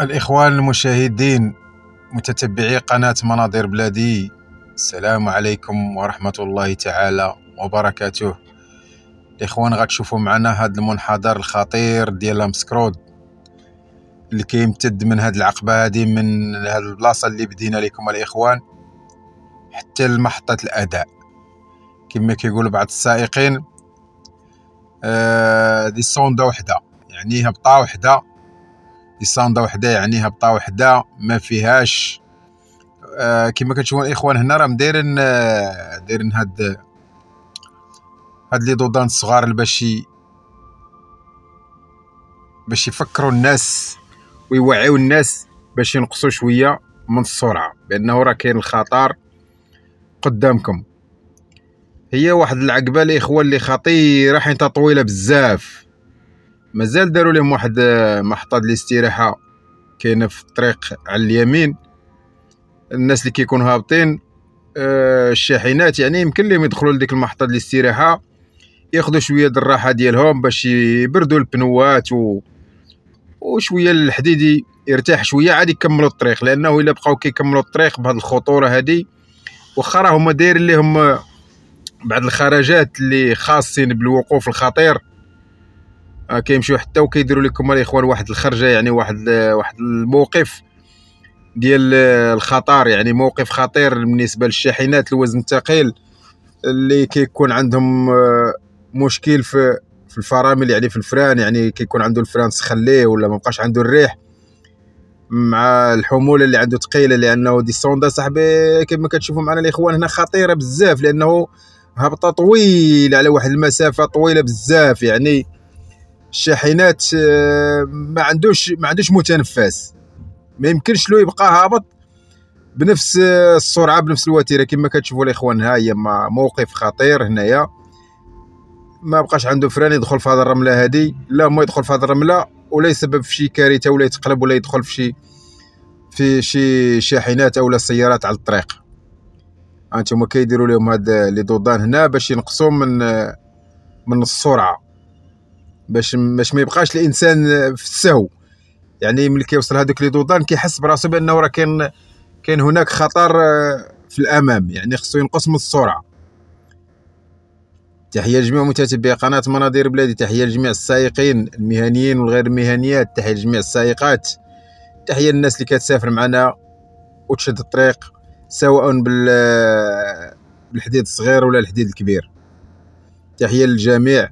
الإخوان المشاهدين متتبعي قناة مناظر بلادي السلام عليكم ورحمة الله تعالى وبركاته. الإخوان غتشوفوا معنا هذا المنحدر الخطير ديال امسكرود اللي كيمتد من هاد العقبة هادي من هاد البلاصة اللي بدينا لكم الإخوان حتى لمحطة الأداء. كما كيقول بعض السائقين آه دي صوندا وحدة يعني هبطة وحدة. دي صوندا وحدة يعني هبطة وحدة ما فيهاش آه كما كتشوفوا الاخوان هنا راهم دايرين آه دايرين هاد هاد لي دودان الصغار باش باش يفكروا الناس ويوعيو الناس باش ينقصوا شوية من السرعة بأنه راه كاين الخطر قدامكم. هي واحد العقبة الاخوان اللي خطيرة حيت طويلة بزاف. مازال داروا لهم واحد محطه الاستراحه كاينة في الطريق على اليمين. الناس اللي كيكونوا هابطين آه، الشاحنات يعني يمكن لهم يدخلوا لديك المحطة الاستراحه ياخذوا شوية الراحة ديالهم باش يبردوا البنوات و وشوية الحديد يرتاح شوية عاد يكملوا الطريق لأنه إلا بقاو كيكملوا الطريق بهذه الخطورة هذه واخا راه هما دايرين لهم بعض الخرجات اللي خاصين بالوقوف الخطير. آه، كيمشيو حتى وكيديروا لكم الاخوان واحد الخرجة يعني واحد واحد الموقف ديال الخطر يعني موقف خطير بالنسبة للشاحنات الوزن الثقيل اللي كيكون عندهم آه، مشكل في في الفرامل يعني في الفران يعني كيكون عنده الفران سخن ليه ولا ما بقاش عنده الريح مع الحمولة اللي عنده ثقيله لأنه دي سوندا صاحبي كما كتشوفوا معنا الإخوان هنا خطيرة بزاف لأنه هبطة طويلة على واحد المسافة طويلة بزاف يعني الشاحنات آه، ما عندوش ما عندوش متنفس. ما يمكنش له يبقى هابط بنفس السرعة بنفس الوتيرة. كما كتشوفوا الإخوان ها هي موقف خطير هنايا. ما بقاش عنده فران يدخل في هذه الرملة هذه. لا ما يدخل في هذه الرملة ولا يسبب في شي كارثة ولا يتقلب ولا يدخل في شي في شي شاحنات أو سيارات على الطريق. هانتوما كيديروا لهم هاد لي دودان هنا باش ينقصوا من من السرعة. باش باش ما يبقاش الإنسان في السهو. يعني ملي كيوصل هذوك لي دودان كيحس براسو بأنه راه كاين كاين هناك خطر في الأمام. يعني خصو ينقص من السرعة. تحية لجميع متابعي قناة مناظر بلادي. تحية لجميع السائقين المهنيين والغير المهنيات. تحية لجميع السائقات. تحية للناس اللي كتسافر معنا وتشد الطريق سواء بالحديد الصغير ولا الحديد الكبير. تحية للجميع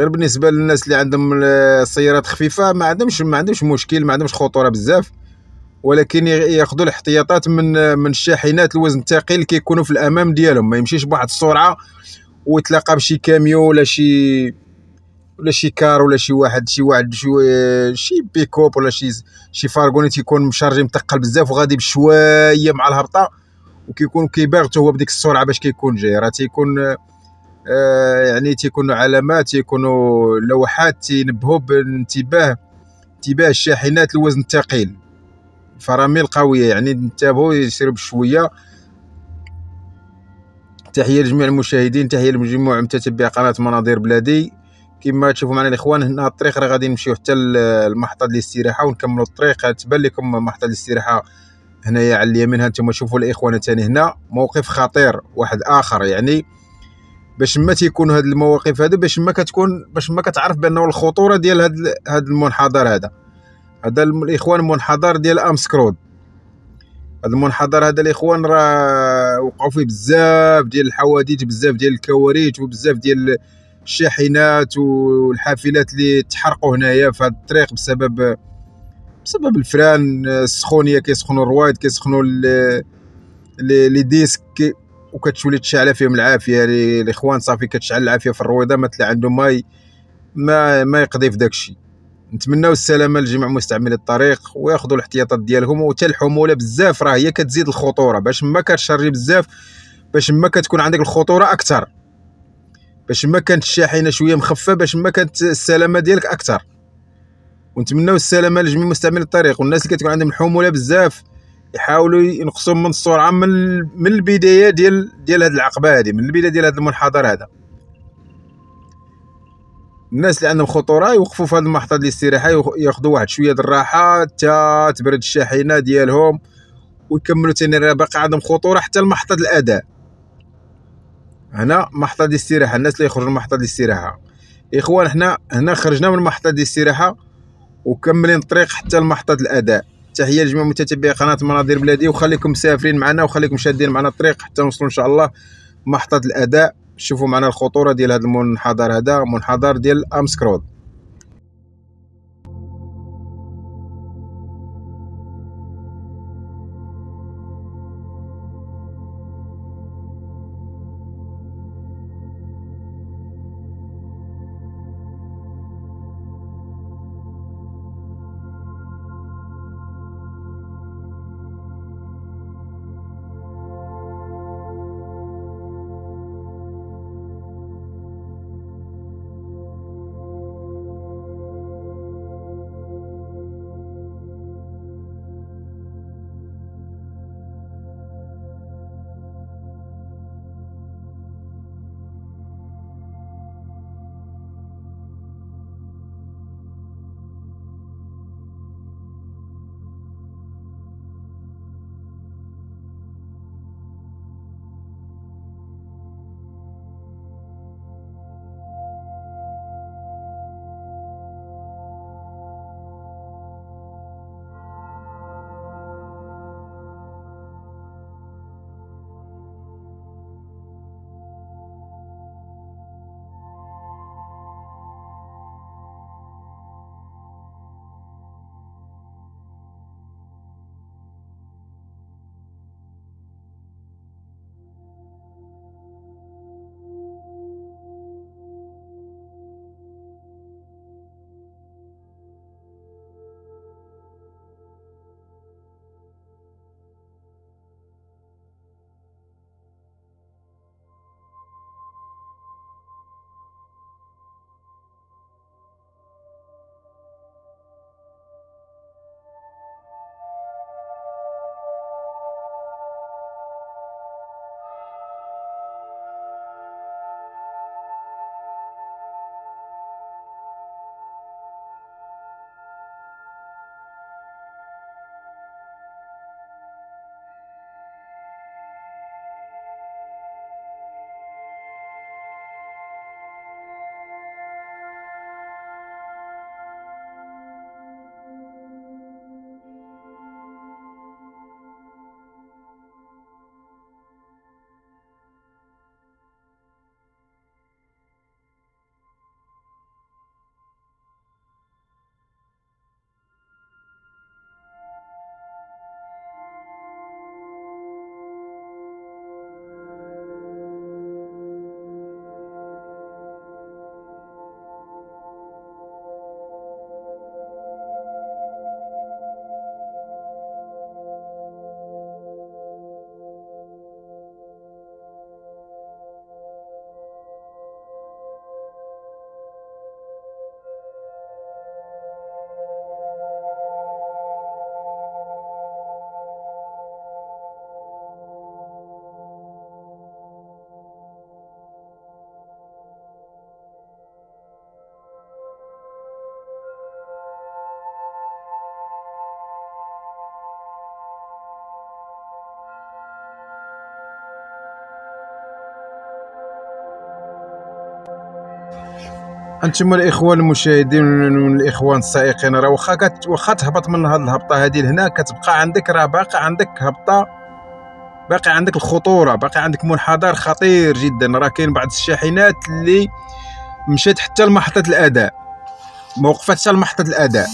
غير بالنسبة للناس اللي عندهم السيارات خفيفة ما عندهمش ما عندهمش مشكل ما عندهمش خطورة بزاف. ولكن ياخذوا الاحتياطات من من الشاحنات الوزن الثقيل كيكونوا في الأمام ديالهم. ما يمشيش بواحد السرعة ويتلاقى بشي كاميو ولا شي ولا شي كار ولا شي واحد شي واحد شي, شي بيكوب ولا شي شي فارغوني تيكون مشارجي مثقل بزاف وغادي بشوية مع الهبطة وكيكون كيباغ هو بديك السرعة باش كيكون جاي. راه تيكون يعني تيكونوا علامات تيكونوا لوحات تينبهوا بانتباه انتباه الشاحنات الوزن الثقيل. فراميل قوية يعني انتبهوا يسيروا بشويه تحية لجميع المشاهدين تحية لجميع متتبعي قناة مناظر بلادي. كما تشوفوا معنا الإخوان هنا الطريق راه غادي نمشيو حتى لمحطه الاستراحة ونكملوا الطريق. تبان لكم محطة الاستراحة هنايا على اليمين. هانتوما شوفوا الإخوان ثاني هنا. موقف خطير واحد آخر يعني. باش ما تيكون هاد المواقف هادو باش ما كتكون باش ما كتعرف بأنه الخطورة ديال هاد هاد المنحدر هذا. هذا الإخوان منحدر ديال أمسكرود. هذا المنحدر هذا الإخوان راه وقعوا فيه بزاف ديال الحوادث بزاف ديال الكوارث وبزاف ديال الشاحنات والحافلات اللي تحرقوا هنايا في هذا الطريق بسبب بسبب الفران السخونية كيسخنوا الروايد كيسخنوا لي ديسك وكتولي تشعل فيهم العافية. الإخوان صافي كتشعل العافية في الرويضة ما تلا عنده ما ما ما يقضي في داك الشيء. نتمناو السلامة لجميع مستعملي الطريق وياخذوا الاحتياطات ديالهم وحتى الحموله بزاف راه هي كتزيد الخطورة. باش ما كتشري بزاف باش ما كتكون عندك الخطورة أكثر باش ما كانت الشاحنة شوية مخفه باش ما كانت السلامة ديالك أكثر ونتمناو السلامة لجميع مستعملي الطريق والناس اللي كتكون عندهم الحمولة بزاف. يحاولوا ينقصوا من السرعه من من البداية ديال ديال هذه العقبة هذه من البداية ديال هذا المنحدر هذا. الناس اللي عندهم خطورة يوقفوا في هذه المحطة ديال الاستراحة ياخذوا واحد شوية د الراحة حتى تبرد الشاحنة ديالهم ويكملوا ثاني راه باقي عندهم خطورة حتى لمحطه الأداء. هنا محطة ديال الاستراحة الناس اللي يخرجوا من محطه ديال الاستراحة. إخوان حنا هنا خرجنا من محطه ديال الاستراحة وكملين الطريق حتى لمحطه الأداء. تحيه لجميع متتبعي قناة مناظر بلادي وخليكم مسافرين معنا وخليكم شادين معنا الطريق حتى نوصلوا إن شاء الله محطة الأداء. شوفوا معنا الخطورة ديال هذا المنحدر هذا منحدر ديال امسكرود أنتم الإخوان المشاهدين والإخوان السائقين راه واخا واخا تهبط من هذه الهبطة هذه لهنا كتبقى عندك راه باقي عندك هبطة باقي عندك الخطورة باقي عندك منحدر خطير جدا راه كاين بعض الشاحنات اللي مشات حتى لمحطة الأداء موقفه حتى لمحطة الأداء.